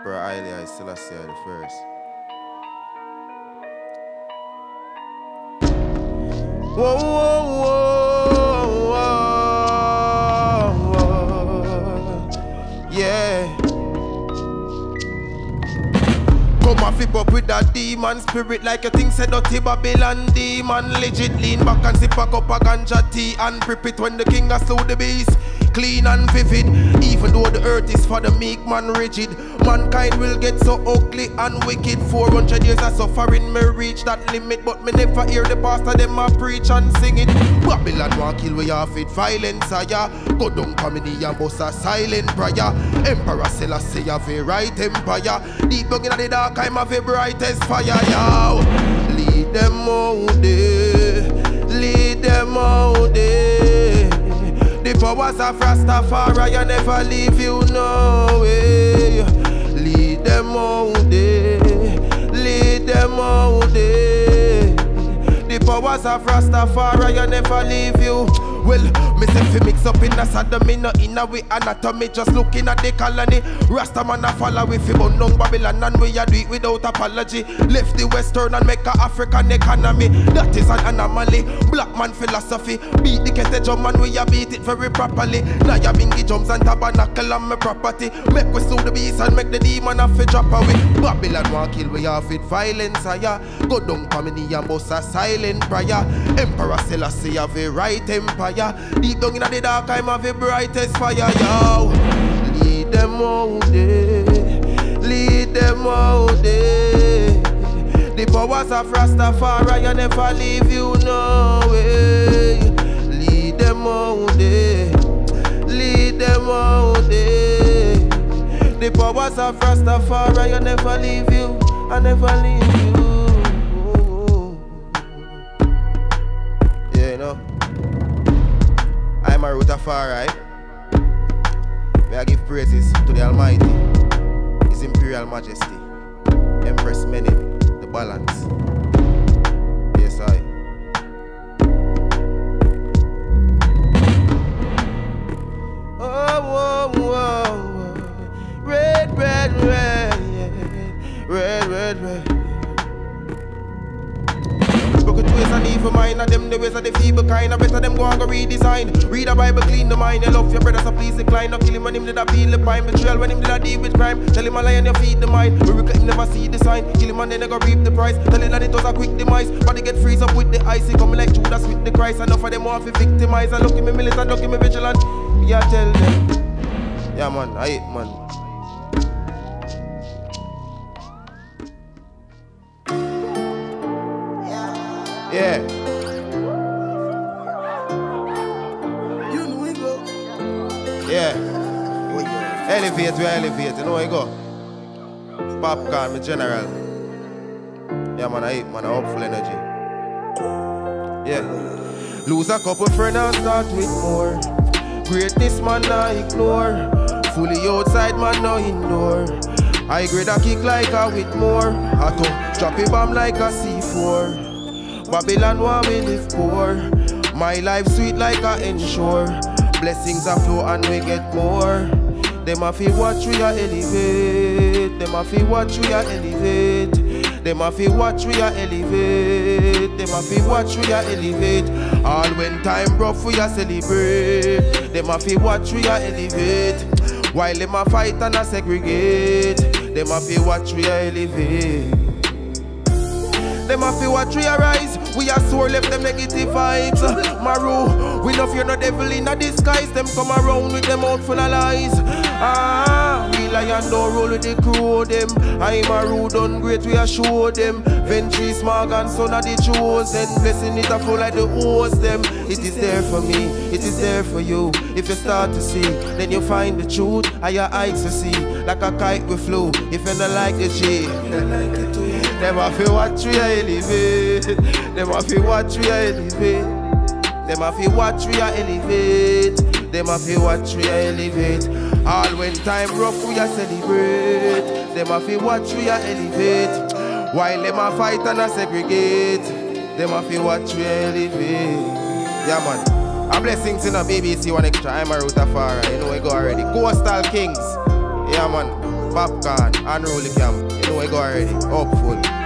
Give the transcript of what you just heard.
Emperor Haile Selassie the first. Whoa, whoa, whoa. Come and flip up with that demon spirit like a thing said dirty Babylon demon. Legit lean back and sip a cup of ganja tea and prep it when the king has slew the beast clean and vivid. Even though the earth is for the meek man rigid, mankind will get so ugly and wicked. 400 years of suffering may reach that limit, but me never hear the pastor them a preach and sing it. Babylon want kill we off it violence, ah, ya. Go down comedy and bust a silent prayer. Emperor Selassie have a right empire. Deep down in the dark, I'm a brightest fire, yo. Of Rastafari, I never leave you no way. Lead them out there, lead them out there. The powers of Rastafari, I never leave you. Well, me say fi mix up in a Saddam, me no in a way anatomy. Just looking at the colony. Rasta man a follow we fi bun down Babylon and we a do it without apology. Left the Western and make a African economy. That is an anomaly. Black man philosophy. Beat the kettle drum and we a beat it very properly. Now ya bingy drums and tabernacle on my property. Make we sue the beast and make the demon have to drop away. Babylon want kill we off with violence. Ah, Aya. Go down comedy and bust a silent prayer. Emperor Selassie have a right empire. Deep down in the dark, I'm have the brightest fire, yo. Lead them out there, lead them out there. The powers of Rastafari, I never leave you no way. Lead them out there, lead them out there. The powers of Rastafari, I never leave you, I never leave you. Yeah, you know. I'm a Rastafari. May I give praises to the Almighty, His Imperial Majesty, Empress Menen, the balance. Yes, I. Oh, whoa, whoa, whoa. Red, red, red, evil mind, and them the ways of the feeble kind. I better them go and go redesign. Read the Bible, clean the mind. You love your brother, so please decline. Not kill him when him did a feel the pine. Betrayal when him did a deal with crime. Tell him a lie and you feed the mind. Miracle him never see the sign. Kill him and then they go reap the price. Tell him that it was a quick demise. Body get freeze up with the ice. He come like Judas with the Christ. Enough of them want to victimize. I look at me militant, look at me vigilant. Yeah, tell them. Yeah, man, I hate man. Yeah. You know we go. Yeah. Elevate, we elevate. You know you go? Popcorn, my general. Yeah, man, I hate, man, I hopeful energy. Yeah. Lose a couple friends and start with more. Greatness, man, I ignore. Fully outside, man, no indoor. I grade a kick like a with more. Hato, drop a bomb like a C4. Babylon, where we live poor. My life sweet like a ensure. Blessings are flow and we get more. Them a feel watch we a elevate. Them a feel watch we a elevate. Them a feel watch we a elevate. Them a feel watch we a elevate. All when time rough we a celebrate. Them a feel watch we a elevate. While them a fight and a segregate. Them a feel watch we a elevate. Them a feel a rise. We are sore left them negative vibes. Maru, we no fear no devil in a disguise. Them come around with them out full of lies. Ah, we lion don't roll with the crew them. I'm a rude done great, we a show them. Ventry smog and son of the chosen. Blessing it a flow like the hose them. It is there for me, it is there for you. If you start to see, then you find the truth. I your eyes to see, like a kite we flew. If you don't like the G, them a feel watch we a elevate. Them a feel watch we a elevate. Them a feel watch we a elevate. Them a feel watch we a elevate. All when time rough we a celebrate. Them a feel watch we a elevate. While them a fight and a segregate. Them a feel watch we a elevate. Yeah man. A blessings in a BBC 1Xtra. I'm a Rastafari. You know we go already. Coastal Kings. Yeah man. Popcorn, unroll the cam. You know I go already. Full.